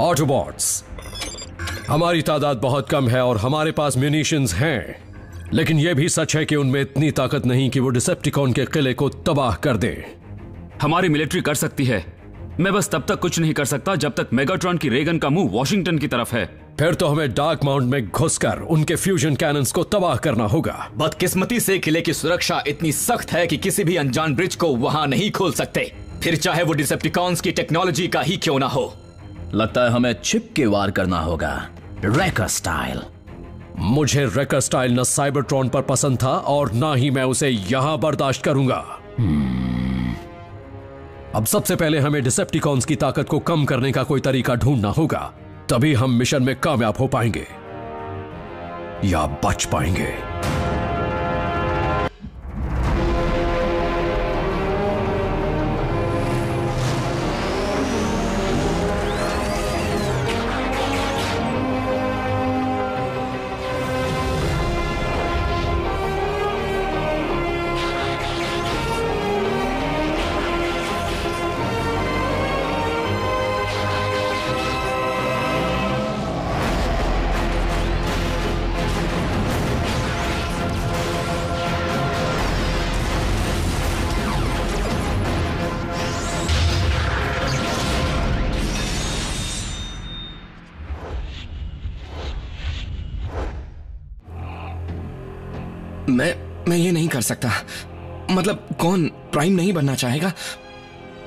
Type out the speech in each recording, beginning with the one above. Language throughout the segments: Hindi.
ऑटोबॉट्स हमारी तादाद बहुत कम है और हमारे पास म्यूनिशंस हैं लेकिन यह भी सच है कि उनमें इतनी ताकत नहीं कि वो डिसेप्टिकॉन के किले को तबाह कर दे। हमारी मिलिट्री कर सकती है। मैं बस तब तक कुछ नहीं कर सकता जब तक मेगाट्रॉन की रेगन का मुँह वॉशिंगटन की तरफ़ है। फिर तो हमें डार्क माउंट में घुसकर उनके फ्यूजन कैनन्स को तबाह करना होगा। बदकिस्मती से किले की सुरक्षा इतनी सख्त है कि किसी भी अनजान ब्रिज को वहाँ नहीं खोल सकते। फिर चाहे वो डिसेप्टिकॉन्स की टेक्नोलॉजी का ही क्यों ना हो। लगता है हमें छिप के वार करना होगा। रेकर स्टाइल मुझे रेकर स्टाइल न साइबरट्रॉन पर पसंद था और ना ही मैं उसे यहाँ बर्दाश्त करूँगा। अब सबसे पहले हमें डिसेप्टिकॉन्स की ताकत को कम करने का कोई तरीका ढूंढना होगा, तभी हम मिशन में कामयाब हो पाएँगे। या बच पाएँगे। मैं मैं ये नहीं कर सकता। मतलब कौन प्राइम नहीं बनना चाहेगा?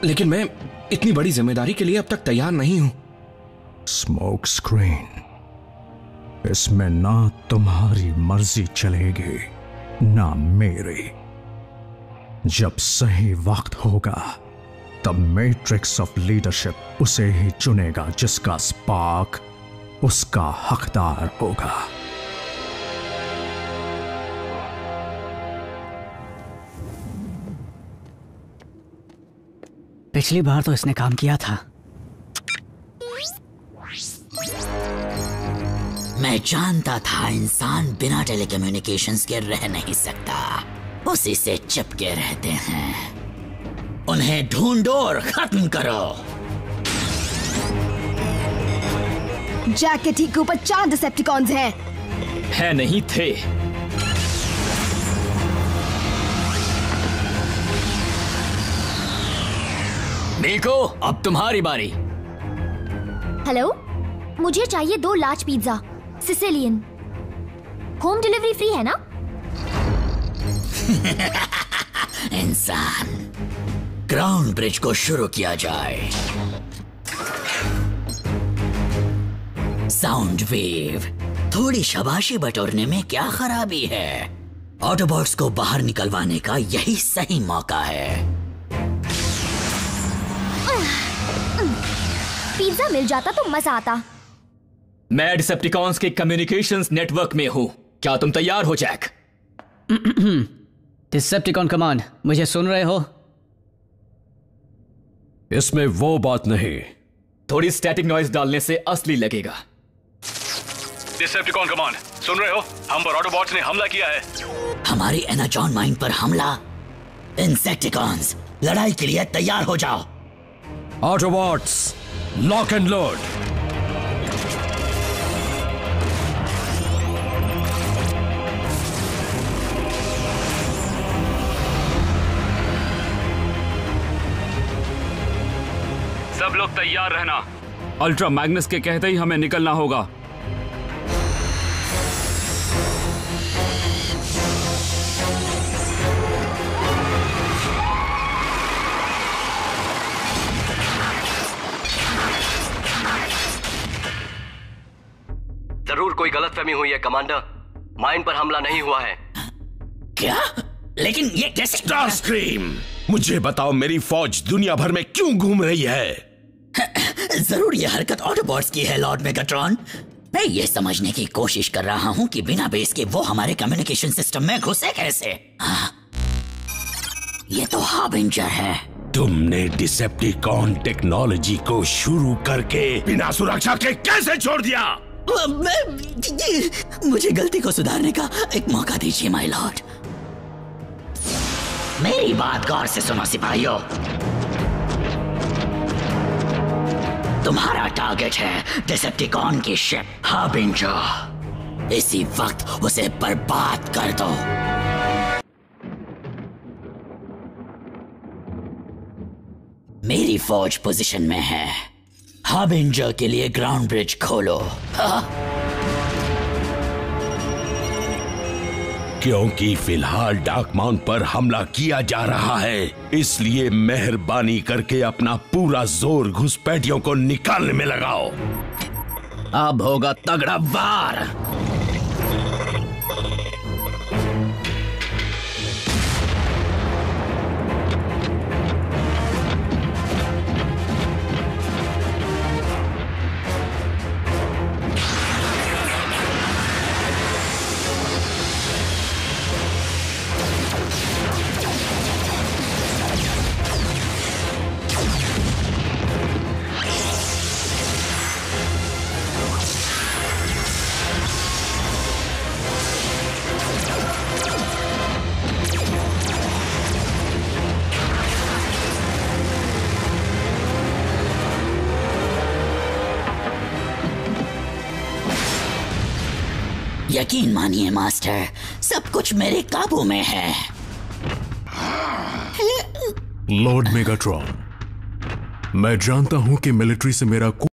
लेकिन मैं इतनी बड़ी ज़िम्मेदारी के लिए अब तक तैयार नहीं हूँ। स्मोक स्क्रीन इसमें ना तुम्हारी मर्ज़ी चलेगी, ना मेरी। जब सही वक्त होगा, तब मैट्रिक्स ऑफ़ लीडरशिप उसे ही चुनेगा, जिसका स्पार्क उसका हकदार होगा। पिछली बार तो इसने काम किया था। मैं जानता था इंसान बिना टेलीकम्युनिकेशंस के रह नहीं सकता। उसी से चिपके रहते हैं। उन्हें ढूंढो और खत्म करो। जैक के ठीक ऊपर चार डिसेप्टिकॉन्स हैं। है नहीं थे। नीको अब तुम्हारी बारी। हेलो मुझे चाहिए दो large pizza Sicilian home delivery free है ना? इंसान ग्राउंड ब्रिज को शुरू किया जाए। साउंड वेव थोड़ी शबाशी बटोरने में क्या खराबी है? ऑटोबॉट्स को बाहर निकलवाने का यही सही मौका है। पिज्जा मिल जाता तो मज़ा आता। मैं डिसेप्टिकॉन्स के कम्युनिकेशंस नेटवर्क में हूँ। क्या तुम तैयार हो जैक डिसेप्टिकॉन कमांड मुझे सुन रहे हो? इसमें वो बात नहीं। थोड़ी स्टैटिक नॉइज़ डालने से असली लगेगा। डिसेप्टिकॉन कमांड सुन रहे हो? हम पर ऑटोबॉट्स ने हमला किया है। हमारी एनाजॉन माइंड पर हमला। इंसेक्टिकॉन्स लड़ाई के लिए तैयार हो जाओ। ऑटोबॉट्स लॉक एंड लोड सब लोग तैयार रहना। अल्ट्रा मैग्नस के कहते ही हमें निकलना होगा। ज़रूर कोई गलतफहमी हुई है कमांडर। माइंड पर हमला नहीं हुआ है। क्या? लेकिन ये कैसे स्टार स्क्रीम! मुझे बताओ मेरी फौज दुनिया भर में क्यों घूम रही है? ज़रूर ये हरकत ऑटोबॉट्स की है लॉर्ड मेगाट्रॉन मैं ये समझने की कोशिश कर रहा हूँ कि बिना बेस के वो हमारे कम्युनिकेशन सिस्टम में घुसे कैसे। हाँ, ये तो हार्बिंजर है। तुमने डिसेप्टिकॉन टेक्नोलॉजी को शुरू करके बिना सुरक्षा के कैसे छोड़ दिया? मुझे गलती को सुधारने का एक मौका दीजिए माय लॉर्ड मेरी बात गौर से सुनो, सिपाहियों। तुम्हारा टारगेट है डिसेप्टिकॉन की शिप हार्बिंजर इसी वक्त उसे बर्बाद कर दो। मेरी फौज पोजीशन में है। हार्बिंजर के लिए ग्राउंड ब्रिज खोलो? क्योंकि फ़िलहाल डार्क माउंट पर हमला किया जा रहा है, इसलिए मेहरबानी करके अपना पूरा ज़ोर घुसपैठियों को निकालने में लगाओ। अब होगा तगड़ा वार। यकीन मानिए, मास्टर, सब कुछ मेरे काबू में है। लॉर्ड मेगाट्रॉन, मैं जानता हूँ कि मिलिट्री से मेरा